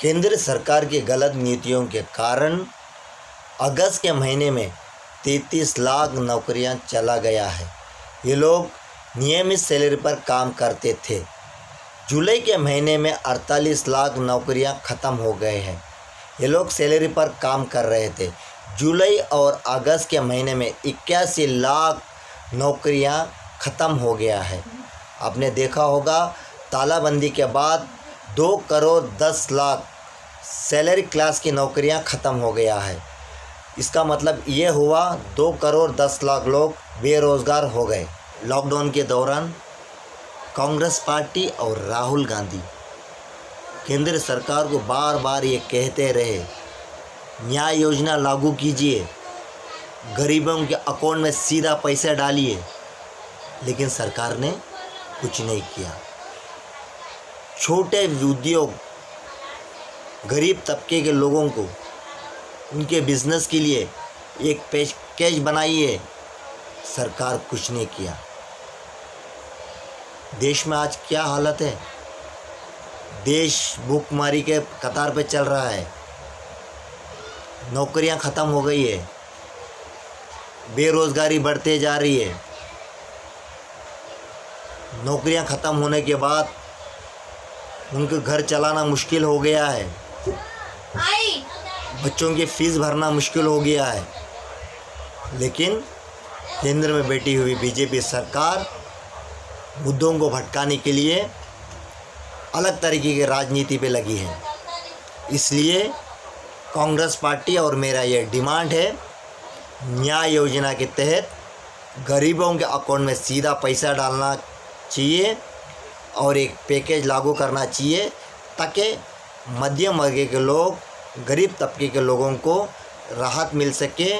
केंद्र सरकार की गलत नीतियों के कारण अगस्त के महीने में 33 लाख नौकरियाँ चला गया है। ये लोग नियमित सैलरी पर काम करते थे। जुलाई के महीने में 48 लाख नौकरियाँ ख़त्म हो गए हैं। ये लोग सैलरी पर काम कर रहे थे। जुलाई और अगस्त के महीने में इक्यासी लाख नौकरियाँ ख़त्म हो गया है। आपने देखा होगा तालाबंदी के बाद दो करोड़ दस लाख सैलरी क्लास की नौकरियाँ ख़त्म हो गया है। इसका मतलब ये हुआ, दो करोड़ दस लाख लोग बेरोज़गार हो गए। लॉकडाउन के दौरान कांग्रेस पार्टी और राहुल गांधी केंद्र सरकार को बार बार ये कहते रहे, न्याय योजना लागू कीजिए, गरीबों के अकाउंट में सीधा पैसा डालिए। लेकिन सरकार ने कुछ नहीं किया। छोटे उद्योग गरीब तबके के लोगों को उनके बिज़नेस के लिए एक पैकेज बनाइए। सरकार कुछ नहीं किया। देश में आज क्या हालत है? देश भूखमारी के कतार पर चल रहा है। नौकरियाँ ख़त्म हो गई है। बेरोज़गारी बढ़ते जा रही है। नौकरियाँ ख़त्म होने के बाद उनके घर चलाना मुश्किल हो गया है। बच्चों की फ़ीस भरना मुश्किल हो गया है। लेकिन केंद्र में बैठी हुई बीजेपी सरकार मुद्दों को भटकाने के लिए अलग तरीके की राजनीति पे लगी है। इसलिए कांग्रेस पार्टी और मेरा यह डिमांड है न्याय योजना के तहत गरीबों के अकाउंट में सीधा पैसा डालना चाहिए। और एक पैकेज लागू करना चाहिए, ताकि मध्यम वर्ग के लोग, गरीब तबके के लोगों को राहत मिल सके